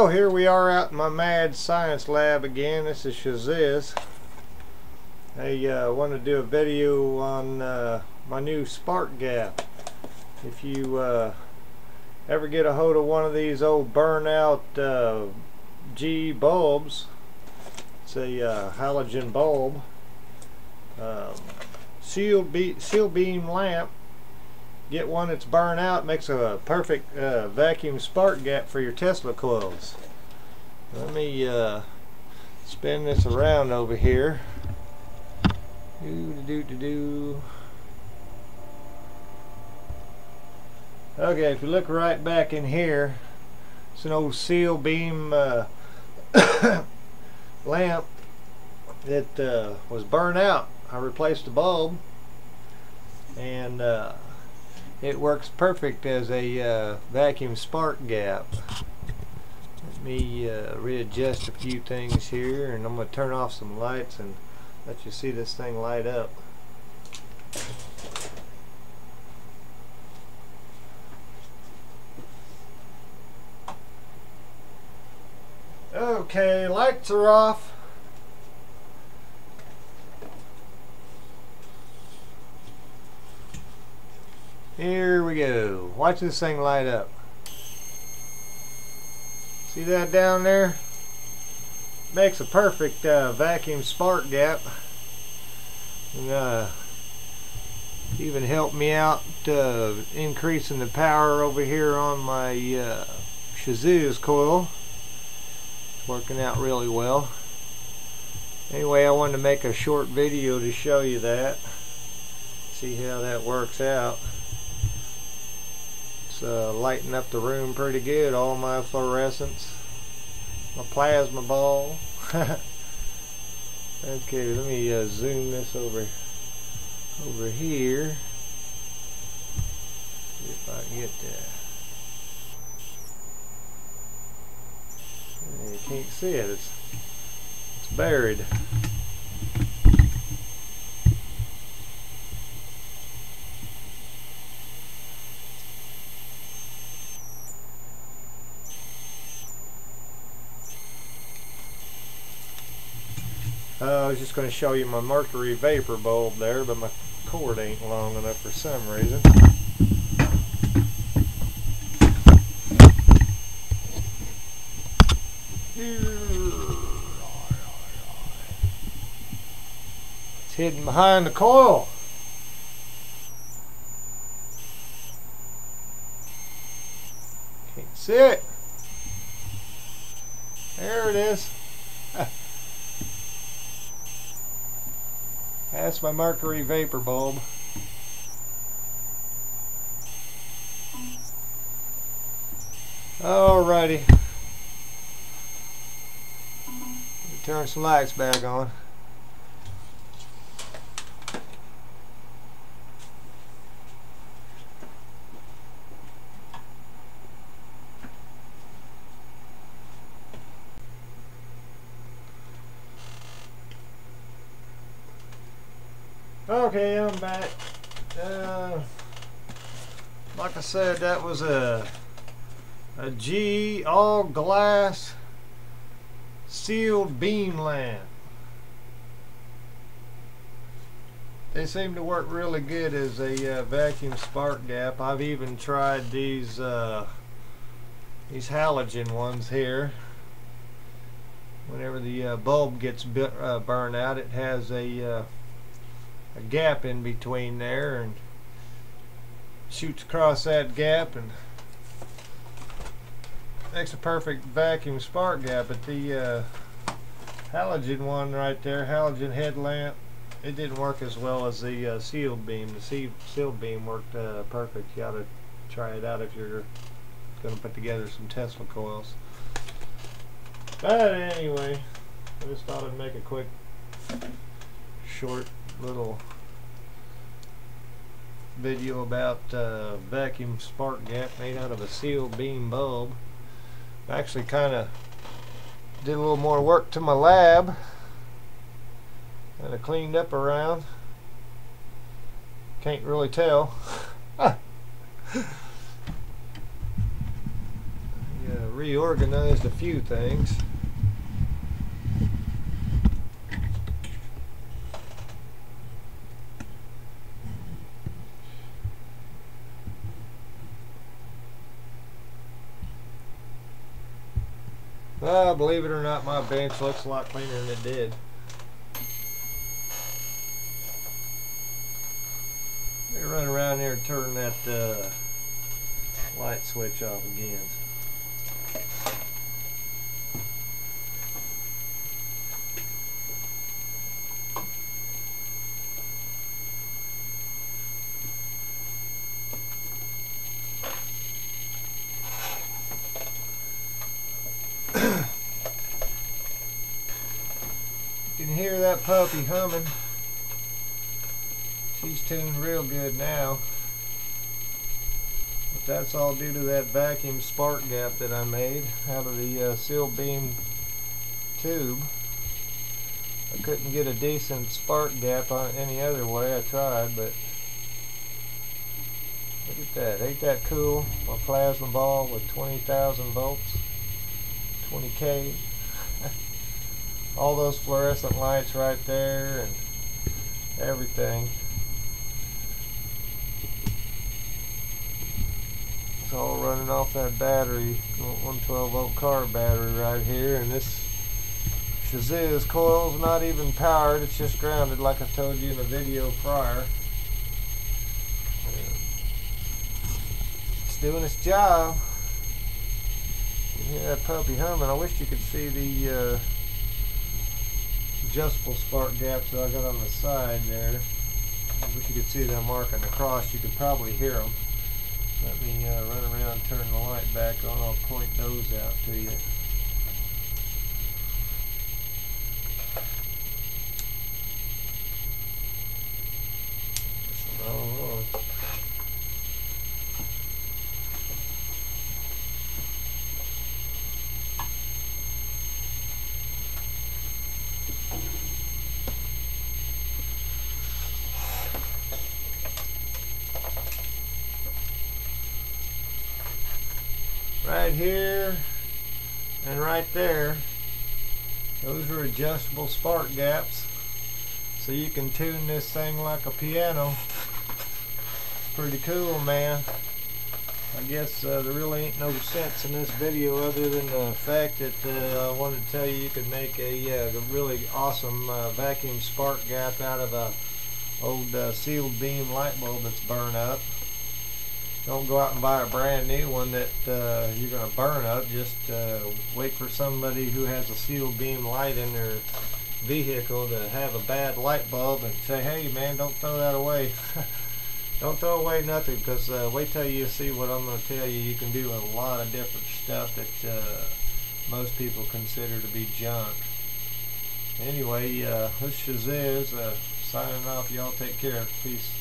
Well, here we are out in my mad science lab again. This is Shazizz. I uh, want to do a video on uh, my new spark gap. If you uh, ever get a hold of one of these old burnout uh, G bulbs, it's a uh, halogen bulb, um, sealed be beam lamp get one that's burned out makes a perfect uh, vacuum spark gap for your Tesla coils let me uh, spin this around over here. Do do do do okay if you look right back in here it's an old seal beam uh, lamp that uh, was burned out. I replaced the bulb and uh, it works perfect as a uh, vacuum spark gap. Let me uh, readjust a few things here and I'm going to turn off some lights and let you see this thing light up. Okay, lights are off. Here we go. Watch this thing light up. See that down there? Makes a perfect uh, vacuum spark gap. And, uh, even helped me out uh, increasing the power over here on my uh, Shazizz coil. It's working out really well. Anyway, I wanted to make a short video to show you that. See how that works out uh, lighting up the room pretty good. All my fluorescents, my plasma ball. okay, let me uh, zoom this over over here. See if I can get that. You can't see it. It's it's buried. Uh, I was just going to show you my mercury vapor bulb there, but my cord ain't long enough for some reason. It's hidden behind the coil. Can't see it. There it is. That's my mercury vapor bulb. Alrighty. Turn some lights back on. Okay, I'm back. Uh, like I said, that was a a G all glass sealed beam lamp. They seem to work really good as a uh, vacuum spark gap. I've even tried these uh, these halogen ones here. Whenever the uh, bulb gets uh, burned out, it has a uh, a gap in between there and shoots across that gap and makes a perfect vacuum spark gap. But the uh, halogen one right there halogen headlamp it didn't work as well as the uh, sealed beam. The sealed beam worked uh, perfect. You ought to try it out if you're going to put together some Tesla coils. But anyway I just thought I'd make a quick short little video about uh, vacuum spark gap made out of a sealed beam bulb. I actually kind of did a little more work to my lab. Kind of cleaned up around. Can't really tell. yeah, reorganized a few things. Well, believe it or not, my bench looks a lot cleaner than it did. Let me run around here and turn that uh, light switch off again. Can hear that puppy humming. She's tuned real good now. But that's all due to that vacuum spark gap that I made out of the uh, seal beam tube. I couldn't get a decent spark gap on it any other way. I tried, but look at that. Ain't that cool? My plasma ball with 20,000 volts, 20K. All those fluorescent lights right there and everything. It's all running off that battery, 112 volt car battery right here, and this Shazizz coil's not even powered, it's just grounded like I told you in the video prior. It's doing its job. You hear that puppy humming. I wish you could see the uh, adjustable spark gaps that I got on the side there. I wish you could see them marking across. You could probably hear them. Let me uh, run around turn the light back on. I'll point those out to you. Right here and right there. Those are adjustable spark gaps. So you can tune this thing like a piano. Pretty cool man. I guess uh, there really ain't no sense in this video other than the fact that uh, I wanted to tell you you could make a, uh, really awesome uh, vacuum spark gap out of a old uh, sealed beam light bulb that's burned up don't go out and buy a brand new one that uh, you're going to burn up. Just uh, wait for somebody who has a sealed beam light in their vehicle to have a bad light bulb and say, hey man, don't throw that away. don't throw away nothing because uh, wait till you see what I'm going to tell you. You can do a lot of different stuff that uh, most people consider to be junk. Anyway, uh, this is uh, signing off. Y'all take care. Peace.